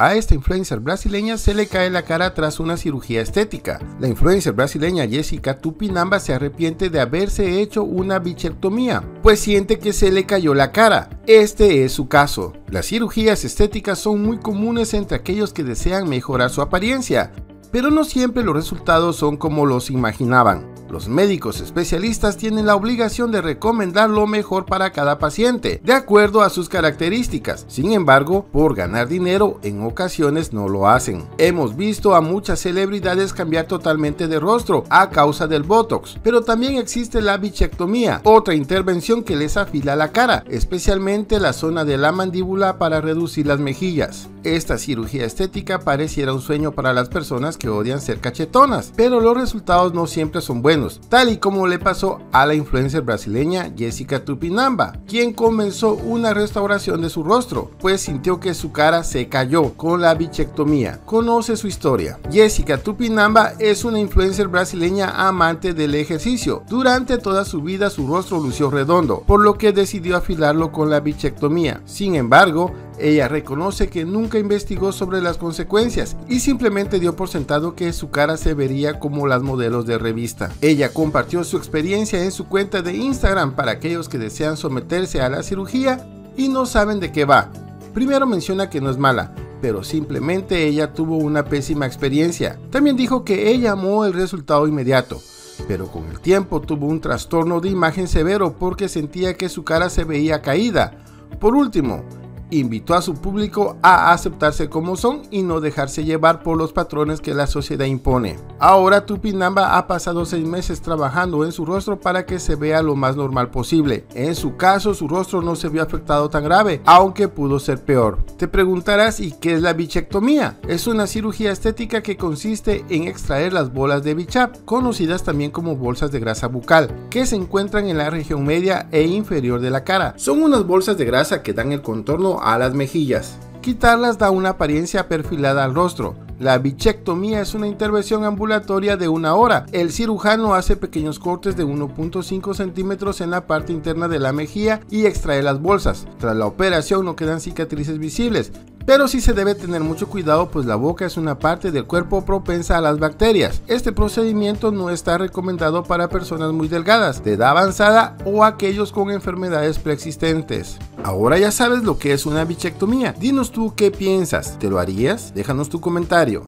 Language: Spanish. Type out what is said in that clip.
A esta influencer brasileña se le cae la cara tras una cirugía estética. La influencer brasileña Jessica Tupinamba se arrepiente de haberse hecho una bichectomía, pues siente que se le cayó la cara. Este es su caso. Las cirugías estéticas son muy comunes entre aquellos que desean mejorar su apariencia, pero no siempre los resultados son como los imaginaban. Los médicos especialistas tienen la obligación de recomendar lo mejor para cada paciente, de acuerdo a sus características. Sin embargo, por ganar dinero, en ocasiones no lo hacen. Hemos visto a muchas celebridades cambiar totalmente de rostro a causa del Botox, pero también existe la bichectomía, otra intervención que les afila la cara, especialmente la zona de la mandíbula para reducir las mejillas. Esta cirugía estética pareciera un sueño para las personas que odian ser cachetonas, pero los resultados no siempre son buenos tal y como le pasó a la influencer brasileña Jessica Tupinamba, quien comenzó una restauración de su rostro, pues sintió que su cara se cayó con la bichectomía. Conoce su historia. Jessica Tupinamba es una influencer brasileña amante del ejercicio. Durante toda su vida su rostro lució redondo, por lo que decidió afilarlo con la bichectomía. Sin embargo, ella reconoce que nunca investigó sobre las consecuencias y simplemente dio por sentado que su cara se vería como las modelos de revista. Ella compartió su experiencia en su cuenta de Instagram para aquellos que desean someterse a la cirugía y no saben de qué va. Primero menciona que no es mala, pero simplemente ella tuvo una pésima experiencia. También dijo que ella amó el resultado inmediato, pero con el tiempo tuvo un trastorno de imagen severo porque sentía que su cara se veía caída. Por último, invitó a su público a aceptarse como son y no dejarse llevar por los patrones que la sociedad impone. Ahora Tupinamba ha pasado seis meses trabajando en su rostro para que se vea lo más normal posible. En su caso, su rostro no se vio afectado tan grave, aunque pudo ser peor. Te preguntarás, ¿y qué es la bichectomía? Es una cirugía estética que consiste en extraer las bolas de bichap, conocidas también como bolsas de grasa bucal, que se encuentran en la región media e inferior de la cara. Son unas bolsas de grasa que dan el contorno a las mejillas. Quitarlas da una apariencia perfilada al rostro. La bichectomía es una intervención ambulatoria de una hora. El cirujano hace pequeños cortes de 1.5 centímetros en la parte interna de la mejilla y extrae las bolsas. Tras la operación no quedan cicatrices visibles, pero sí se debe tener mucho cuidado pues la boca es una parte del cuerpo propensa a las bacterias. Este procedimiento no está recomendado para personas muy delgadas, de edad avanzada o aquellos con enfermedades preexistentes. Ahora ya sabes lo que es una bichectomía. Dinos tú qué piensas. ¿Te lo harías? Déjanos tu comentario.